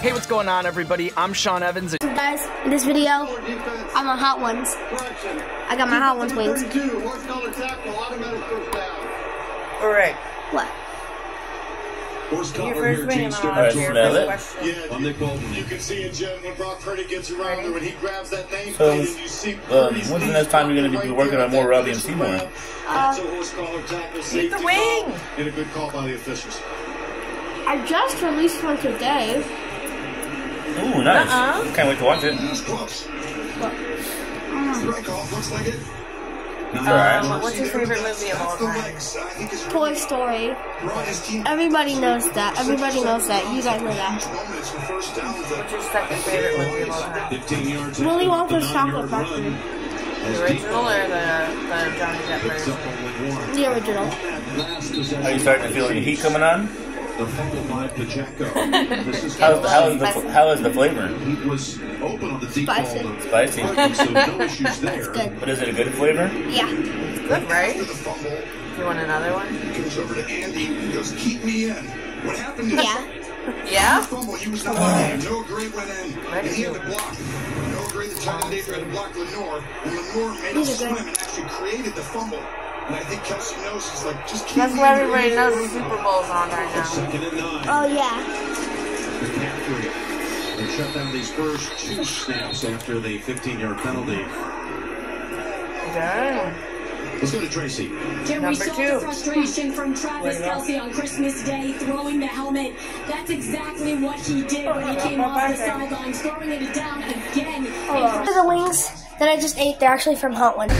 Hey, what's going on, everybody? I'm Sean Evans. So guys, in this video, I'm on Hot Ones. I got my Hot Ones wings. Alright. What? Your first wing and I'll Alright, your smell first it. question. Yeah, I'm Nick Bolton. You can see it, Jen, when Brock Purdy gets around there, when he grabs that name So, and you see um, Purdy's when's the next time you're gonna be there working on more that Robbie and defensive Seymour? lab. That's a uh, horse collar tackle safety the wing. call. And a good call by the officials. I just released one today. Ooh, nice. Uh-uh. Can't wait to watch it. That's close. Strike off, looks like it. Alright. Um, what's your favorite movie of all That's the time? legs. I think it's Toy Story. Brought his team Everybody knows that. Everybody knows that. You guys know that. moments for first What's your second favorite movie of all time? Willy Wonka's Chocolate Factory. The original or the, the Johnny Depp version? The original. Are you starting to feel any heat coming on? The fumble by Pacheco. This is How's the, how is the how is the flavor? He was open on the deep Spicy. ball. Spicy. So no issues there. It's good. But is it a good flavor? Yeah. Good, right? After the fumble, Do you want another one? goes over to Andy and goes, keep me in. What happened is Yeah. Yeah? fumble, he was the one in. Noah Gray went in, and he had to block. Noah Gray, the tight end, David, had to block Lenoir, and Lenoir made him swim good. and actually created the fumble. And I think Kelce knows, he's like, just keep That's me why in. everybody knows the Super Bowl's on right now. Second and nine. Oh yeah. McCaffrey. They shut down these first two snaps after the 15-yard penalty. Damn. Let's go to Tracy. Jim, Number we saw two. the frustration from Travis There you go. Kelce on Christmas Day, throwing the helmet. That's exactly what he did when he came off the sidelines, throwing it down again. These are the wings that I just ate. They're actually from Hot Ones.